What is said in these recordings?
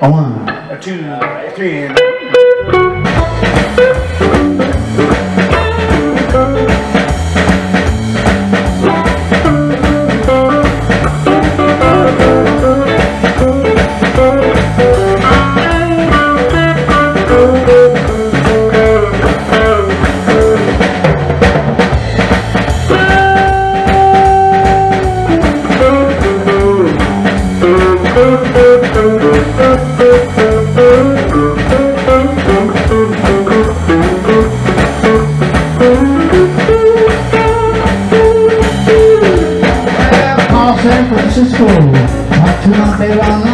A one, a two, uh, a three, and Thank you. to school, but do not be wrong.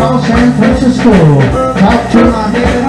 Los Angeles to my but do.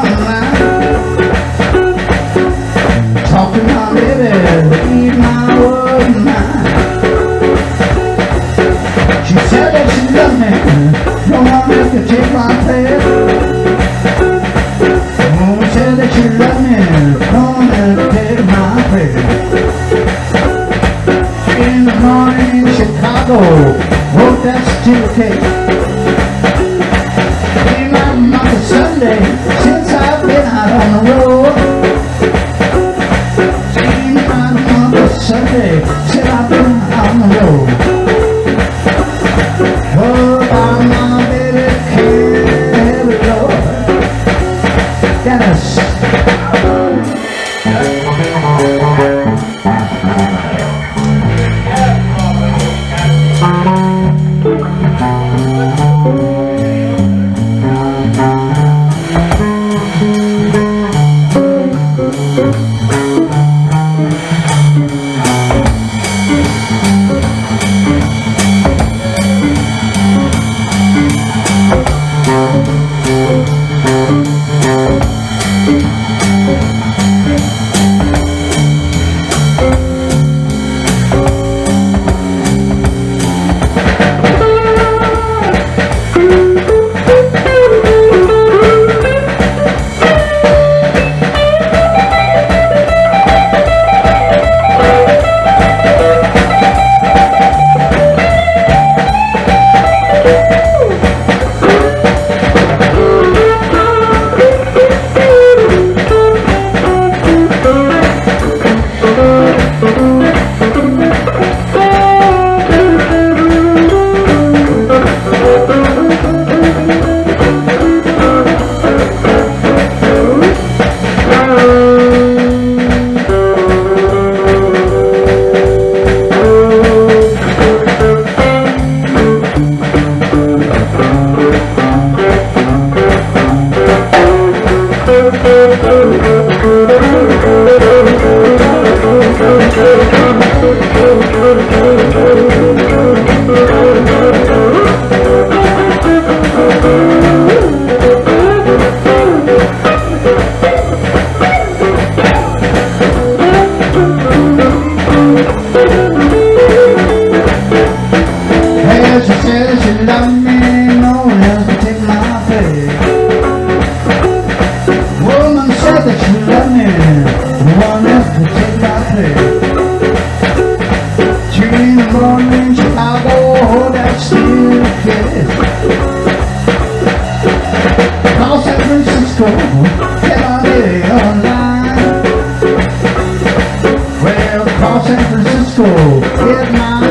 Good night.